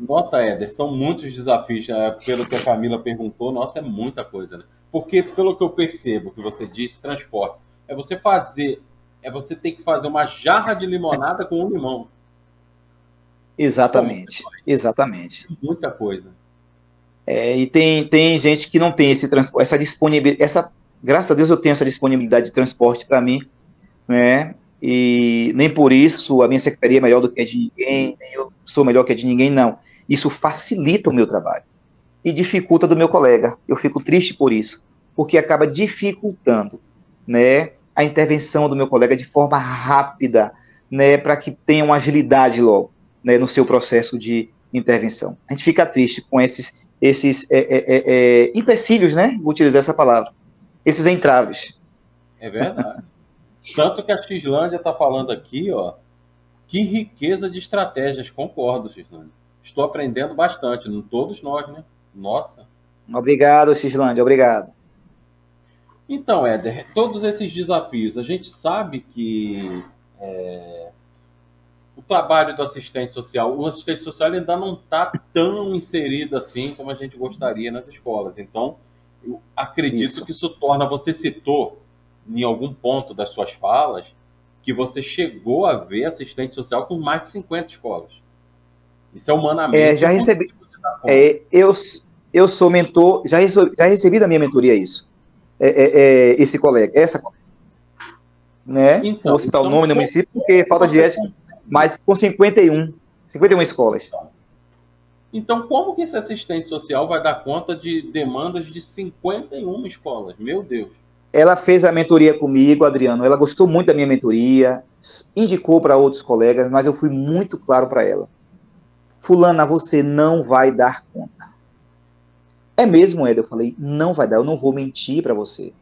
Nossa, Éder, são muitos desafios. Né? Pelo que a Camila perguntou, nossa, é muita coisa, né? Porque, pelo que eu percebo, que você disse, transporte, é você fazer, é você ter que fazer uma jarra de limonada com um limão. Exatamente, exatamente. Muita coisa. É, e tem, tem gente que não tem esse transporte, essa disponibilidade, essa, graças a Deus eu tenho essa disponibilidade de transporte para mim, né? E nem por isso a minha secretaria é melhor do que a de ninguém, nem eu sou melhor que a de ninguém, não. Isso facilita o meu trabalho e dificulta do meu colega. Eu fico triste por isso, porque acaba dificultando, né, a intervenção do meu colega de forma rápida, né, para que tenha uma agilidade logo, né, no seu processo de intervenção. A gente fica triste com esses esses é, é, é, é empecilhos, né? Vou utilizar essa palavra. Esses entraves. É verdade. Tanto que a Xlândia está falando aqui, ó, que riqueza de estratégias. Concordo, Xlândia. Estou aprendendo bastante, não todos nós, né? Nossa. Obrigado, Xlândia, obrigado. Então, Éder, todos esses desafios, a gente sabe que é, o trabalho do assistente social, o assistente social ainda não está tão inserido assim como a gente gostaria nas escolas. Então, eu acredito isso. que isso torna, você citou em algum ponto das suas falas, que você chegou a ver assistente social com mais de 50 escolas. Isso é humanamente. É, já recebi. É, eu, eu sou mentor, já, recebi, já recebi da minha mentoria isso. É, é, é, esse colega, essa colega. Né? Então, Vou citar então, o nome do município, porque falta de ética, mas com 51, 51 escolas. Então, como que esse assistente social vai dar conta de demandas de 51 escolas? Meu Deus. Ela fez a mentoria comigo, Adriano. Ela gostou muito da minha mentoria, indicou para outros colegas, mas eu fui muito claro para ela. Fulana, você não vai dar conta. É mesmo, Ed? Eu falei, não vai dar, eu não vou mentir para você.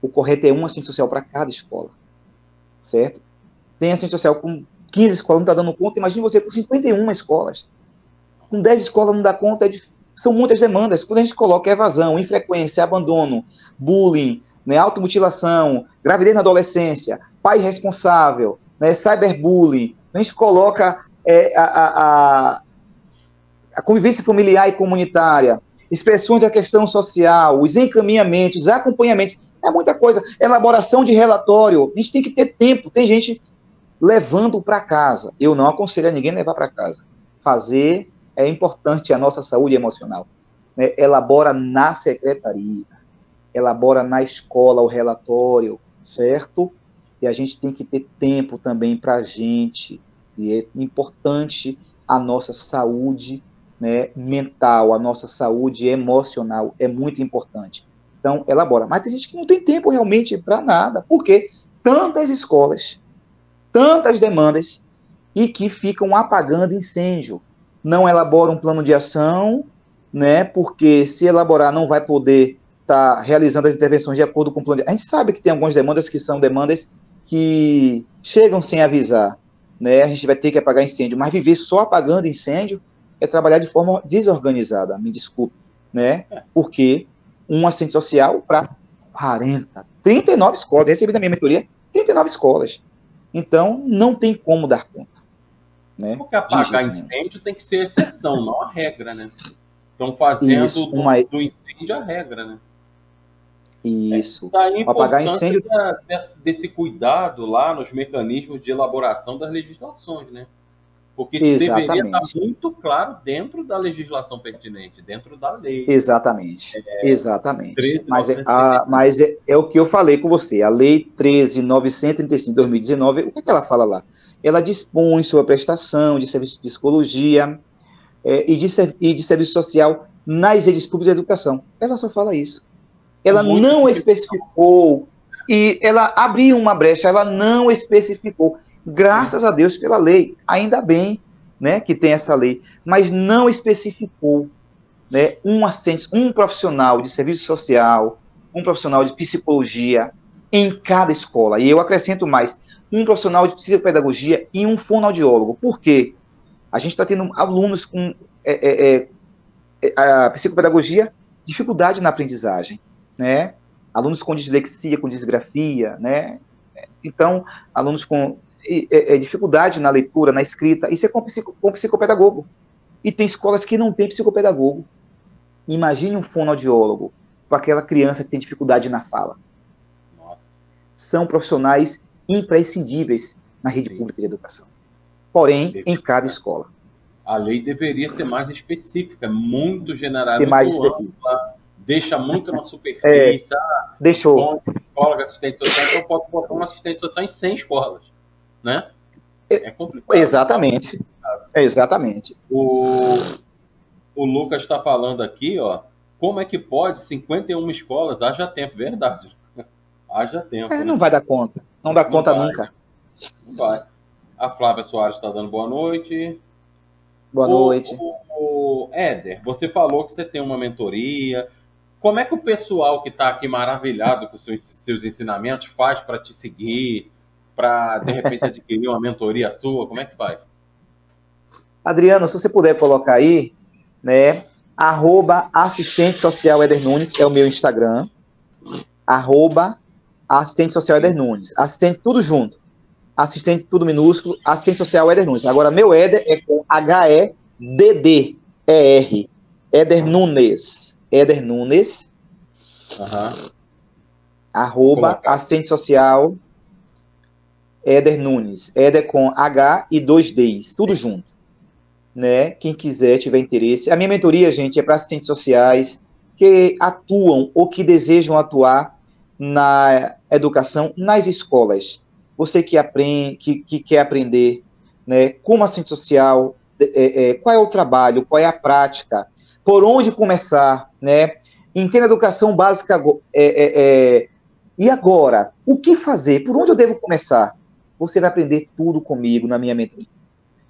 O correto é um assistente social para cada escola. Certo? Tem assistente social com 15 escolas, não está dando conta. Imagine você com 51 escolas. Com 10 escolas não dá conta, é são muitas demandas. Quando a gente coloca evasão, infrequência, abandono, bullying, né, automutilação, gravidez na adolescência, pai responsável, né, cyberbullying, a gente coloca é, a, a, a convivência familiar e comunitária, expressões da questão social, os encaminhamentos, os acompanhamentos, é muita coisa. Elaboração de relatório, a gente tem que ter tempo. Tem gente levando para casa. Eu não aconselho a ninguém levar para casa. Fazer é importante a nossa saúde emocional. Né? Elabora na secretaria, elabora na escola o relatório, certo? E a gente tem que ter tempo também para a gente. E é importante a nossa saúde né, mental, a nossa saúde emocional é muito importante. Então, elabora. Mas tem gente que não tem tempo realmente para nada. Por quê? Tantas escolas, tantas demandas e que ficam apagando incêndio. Não elabora um plano de ação, né? Porque se elaborar não vai poder estar tá realizando as intervenções de acordo com o plano de... A gente sabe que tem algumas demandas que são demandas que chegam sem avisar, né? A gente vai ter que apagar incêndio, mas viver só apagando incêndio é trabalhar de forma desorganizada, me desculpe, né? É. Porque um assistente social para 40, 39 escolas, recebi da minha mentoria 39 escolas. Então, não tem como dar conta. Né? Porque apagar incêndio tem que ser exceção, não a regra, né? Estão fazendo Isso, do, uma... do, incêndio a regra, né? Isso. É, apagar incêndio da, desse, desse cuidado lá nos mecanismos de elaboração das legislações, né? Porque isso Exatamente. deveria estar muito claro dentro da legislação pertinente, dentro da lei. Exatamente. É, Exatamente. mas, é, a, mas é, é, o que eu falei com você. A Lei 13.935 de 2019, o que, é que ela fala lá? Ela dispõe sobre a prestação de serviço de psicologia é, e, de, e de serviço social nas redes públicas de educação. Ela só fala isso. Ela muito não especificou e ela abriu uma brecha, ela não especificou graças a Deus pela lei, ainda bem, né, que tem essa lei, mas não especificou, né, um assistente, um profissional de serviço social, um profissional de psicologia em cada escola. E eu acrescento mais, um profissional de psicopedagogia e um fonoaudiólogo. Por quê? A gente está tendo alunos com é, é, é, é, a psicopedagogia, dificuldade na aprendizagem, né? Alunos com dislexia, com disgrafia, né? Então, alunos com é, é, dificuldade na leitura, na escrita, isso é com, psico, com psicopedagogo. E tem escolas que não tem psicopedagogo. Imagine um fonoaudiólogo com aquela criança que tem dificuldade na fala. Nossa. São profissionais imprescindíveis na rede Sim. pública de educação. Porém, em cada escola. A lei deveria ser mais específica, muito generalizada. Ser mais específica. Deixa muito na superfície. É, ah, deixou. Escola, assistente social, então pode botar um assistente social em 100 escolas. Né? É, é complicado. Exatamente. É exatamente. O, o Lucas está falando aqui, ó. Como é que pode 51 escolas? Haja tempo, verdade. Haja tempo. É, né? Não vai dar conta. Não dá não conta vai. nunca. Não vai. A Flávia Soares está dando boa noite. Boa noite. O, o, Éder, você falou que você tem uma mentoria. Como é que o pessoal que está aqui maravilhado com seus, seus ensinamentos faz para te seguir, para de repente adquirir uma mentoria sua? Como é que faz? Adriano, se você puder colocar aí, né? Arroba assistente social Eder Nunes é o meu Instagram. Arroba assistente social Eder Nunes. Assistente tudo junto. Assistente tudo minúsculo. Assistente social Eder Nunes. Agora, meu Eder é com H-E-D-D-E-R. Eder Nunes. Eder Nunes. Uhum. Arroba assistente social Eder Nunes. Eder com H e dois Ds. Tudo junto né? Quem quiser, tiver interesse. A minha mentoria, gente, é para assistentes sociais que atuam ou que desejam atuar na educação nas escolas. Você que aprende, que, que quer aprender, né? Como assistente social, é, é, qual é o trabalho, qual é a prática, por onde começar, né? Entenda a educação básica. É, é, é, e agora, o que fazer? Por onde eu devo começar? Você vai aprender tudo comigo na minha mentoria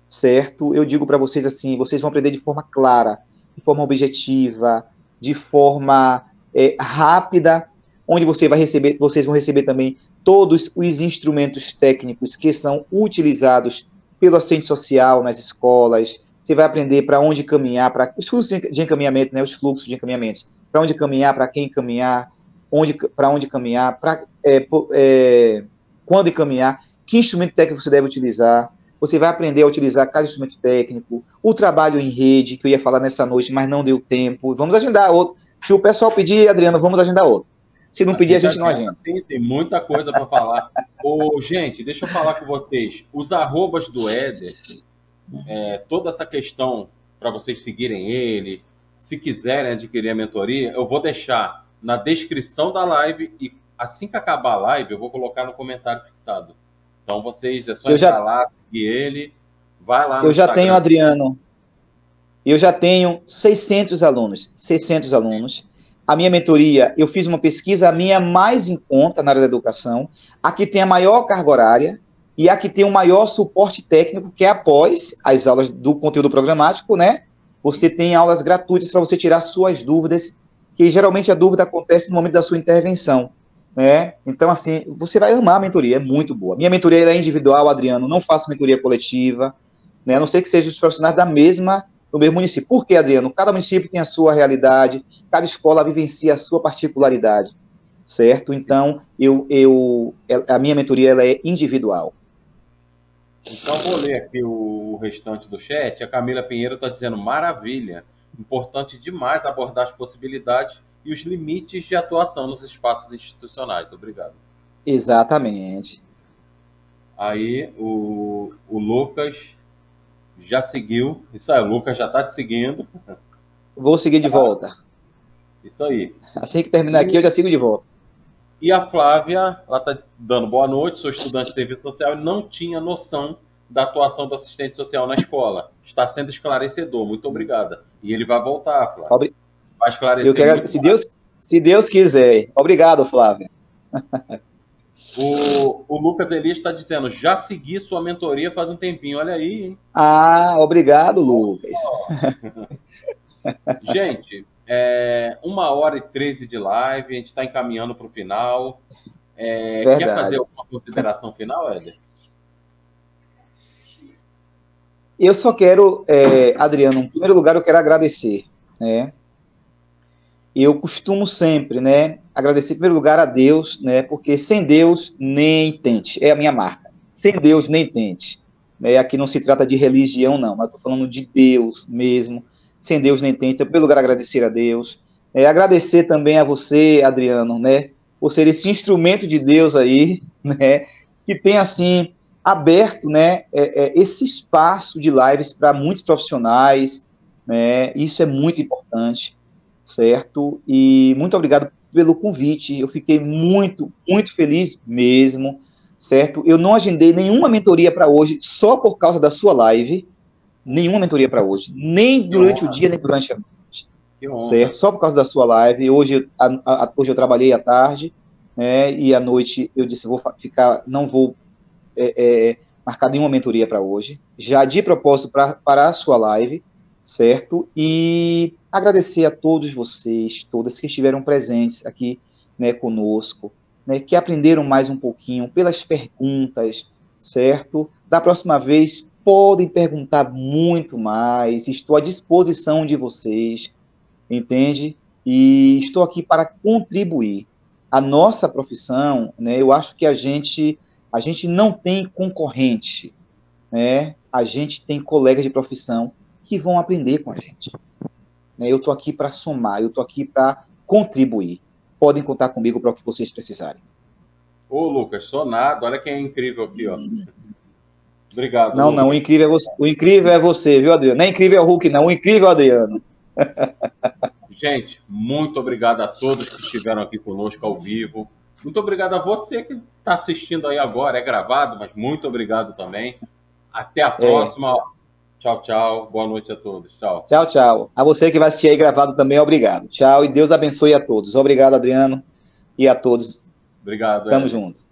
certo? Eu digo para vocês assim, vocês vão aprender de forma clara, de forma objetiva, de forma é, rápida, onde você vai receber, vocês vão receber também todos os instrumentos técnicos que são utilizados pelo assistente social nas escolas. Você vai aprender para onde caminhar, para os fluxos de encaminhamento, né, os fluxos de encaminhamentos, para onde caminhar, para quem caminhar, onde, para onde caminhar, para é, é, quando caminhar, que instrumento técnico você deve utilizar, você vai aprender a utilizar cada instrumento técnico, o trabalho em rede, que eu ia falar nessa noite, mas não deu tempo. Vamos agendar outro. Se o pessoal pedir, Adriano, vamos agendar outro. Se não pedir, a gente não agenda. Sim, tem muita coisa para falar. Ô, gente, deixa eu falar com vocês. Os arrobas do Éder, é, toda essa questão para vocês seguirem ele, se quiserem adquirir a mentoria, eu vou deixar na descrição da live e assim que acabar a live, eu vou colocar no comentário fixado. Então vocês, é só eu entrar já... lá, seguir ele, vai lá Eu já Instagram. tenho, Adriano, eu já tenho 600 alunos, 600 alunos. A minha mentoria, eu fiz uma pesquisa, a minha mais em conta na área da educação, a que tem a maior carga horária e a que tem o maior suporte técnico, que é após as aulas do conteúdo programático, né? Você tem aulas gratuitas para você tirar suas dúvidas, que geralmente a dúvida acontece no momento da sua intervenção. Né? Então, assim, você vai amar a mentoria, é muito boa. Minha mentoria é individual, Adriano, não faço mentoria coletiva, né? a não ser que sejam os profissionais da mesma, do mesmo município. Por quê, Adriano? Cada município tem a sua realidade, cada escola vivencia a sua particularidade, certo? Então, eu, eu, a minha mentoria ela é individual. Então, vou ler aqui o restante do chat. A Camila Pinheiro está dizendo: maravilha, importante demais abordar as possibilidades e os limites de atuação nos espaços institucionais. Obrigado. Exatamente. Aí o, o Lucas já seguiu. Isso aí, o Lucas já está te seguindo. Vou seguir de volta. Isso aí. Assim que terminar aqui, eu já sigo de volta. E a Flávia, ela está dando boa noite, sou estudante de serviço social e não tinha noção da atuação do assistente social na escola. Está sendo esclarecedor. Muito obrigada. E ele vai voltar, Flávia. Obri Vai esclarecer. Eu quero, se, Deus, se Deus quiser. Obrigado, Flávio. O, o Lucas Elias está dizendo, já segui sua mentoria faz um tempinho, olha aí. Hein? Ah, obrigado, Lucas. gente, é, uma hora e treze de live, a gente está encaminhando para o final. É, quer fazer alguma consideração final, Éder? Eu só quero, é, Adriano, em primeiro lugar, eu quero agradecer, né? eu costumo sempre, né, agradecer em primeiro lugar a Deus, né, porque sem Deus nem tente, é a minha marca. Sem Deus nem tente, Né? Aqui não se trata de religião, não, mas estou falando de Deus mesmo. Sem Deus nem tem. Então, pelo lugar, agradecer a Deus. É, agradecer também a você, Adriano, né? Por ser esse instrumento de Deus aí, né? Que tem, assim, aberto, né? É, é, esse espaço de lives para muitos profissionais, né? Isso é muito importante, certo? E muito obrigado pelo convite. Eu fiquei muito, muito feliz mesmo certo? Eu não agendei nenhuma mentoria para hoje só por causa da sua live. Nenhuma mentoria para hoje. Nem durante o dia, nem durante a noite. Certo? Só por causa da sua live. Hoje, a, a, hoje eu trabalhei à tarde, né? E à noite eu disse, vou ficar, não vou é, é, marcar nenhuma mentoria para hoje. Já de propósito pra, para a sua live, certo? E agradecer a todos vocês, todas que estiveram presentes aqui né, conosco, né, que aprenderam mais um pouquinho pelas perguntas, certo? Da próxima vez, podem perguntar muito mais, estou à disposição de vocês, entende? E estou aqui para contribuir. A nossa profissão, né, eu acho que a gente, a gente não tem concorrente, né? A gente tem colegas de profissão que vão aprender com a gente. Né? Eu estou aqui para somar, eu estou aqui para contribuir podem contar comigo para o que vocês precisarem. Ô, Lucas, sou nada. Olha quem é incrível aqui, ó. Obrigado. Não, não, o incrível, é você, o incrível é você, viu, Adriano? Não é incrível é o Hulk, não. O incrível é o Adriano. Gente, muito obrigado a todos que estiveram aqui conosco ao vivo. Muito obrigado a você que está assistindo aí agora. É gravado, mas muito obrigado também. Até a é. próxima. É. Tchau, tchau. Boa noite a todos. Tchau. Tchau, tchau. A você que vai assistir aí gravado também, obrigado. Tchau e Deus abençoe a todos. Obrigado, Adriano, e a todos. Obrigado. Tamo junto.